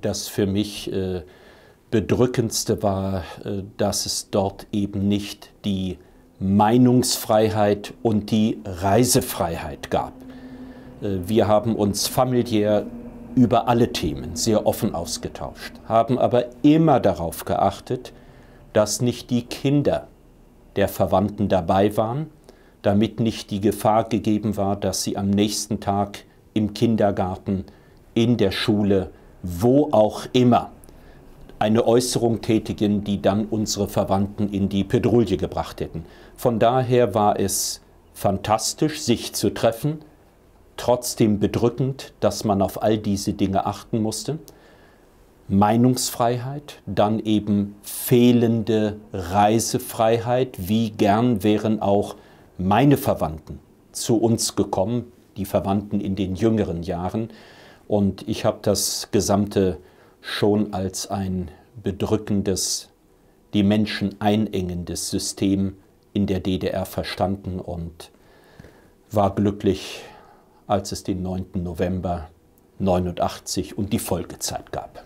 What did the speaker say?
das für mich äh, bedrückendste war, äh, dass es dort eben nicht die Meinungsfreiheit und die Reisefreiheit gab. Äh, wir haben uns familiär über alle Themen sehr offen ausgetauscht, haben aber immer darauf geachtet, dass nicht die Kinder der Verwandten dabei waren, damit nicht die Gefahr gegeben war, dass sie am nächsten Tag im Kindergarten, in der Schule, wo auch immer eine Äußerung tätigen, die dann unsere Verwandten in die Pedrouille gebracht hätten. Von daher war es fantastisch, sich zu treffen, trotzdem bedrückend, dass man auf all diese Dinge achten musste. Meinungsfreiheit, dann eben fehlende Reisefreiheit. Wie gern wären auch meine Verwandten zu uns gekommen, die Verwandten in den jüngeren Jahren. Und ich habe das Gesamte schon als ein bedrückendes, die Menschen einengendes System in der DDR verstanden und war glücklich, als es den 9. November 89 und die Folgezeit gab.